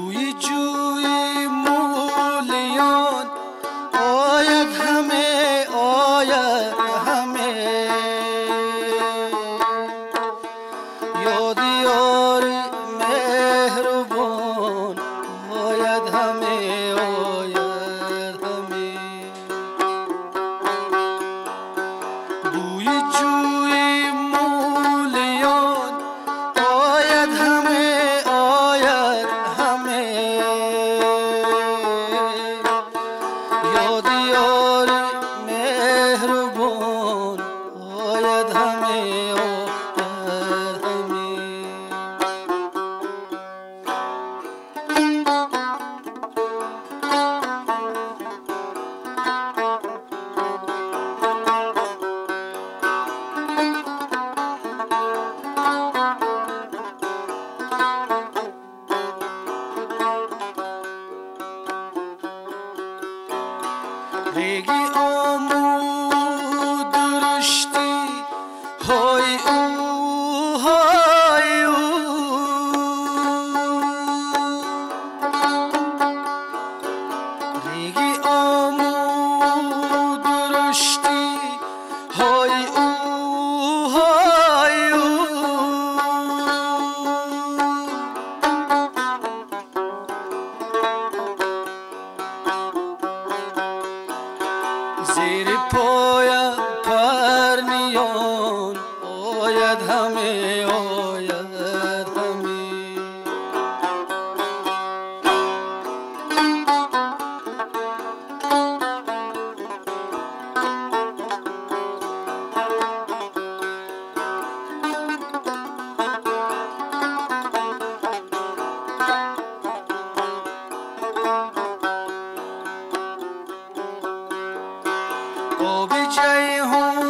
Czuję, czuję پایم پرنیان آید همه آید ओ विजय हूँ।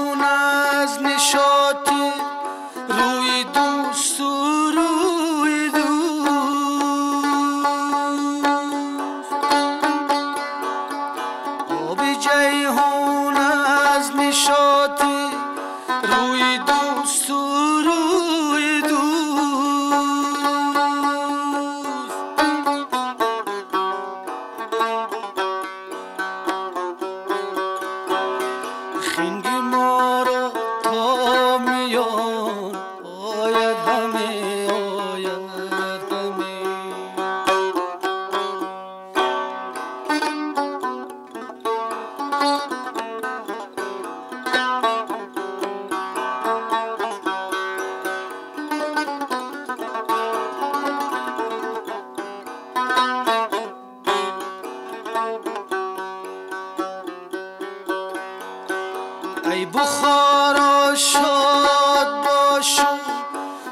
ای بخارا شاد باشو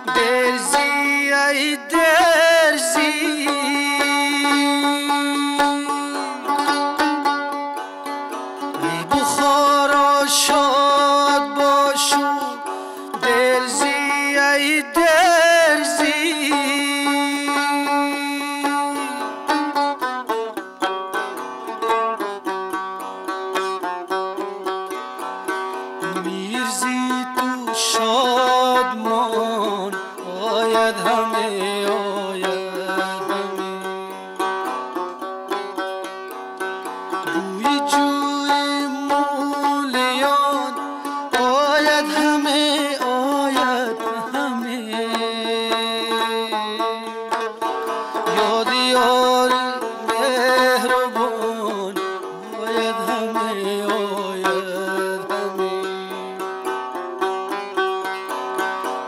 درزی ای در